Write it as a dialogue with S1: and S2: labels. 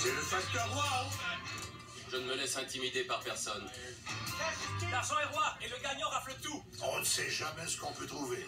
S1: C'est le facteur roi.
S2: Je ne me laisse intimider par personne.
S3: L'argent est roi et le gagnant rafle tout.
S1: On ne sait jamais ce qu'on peut trouver.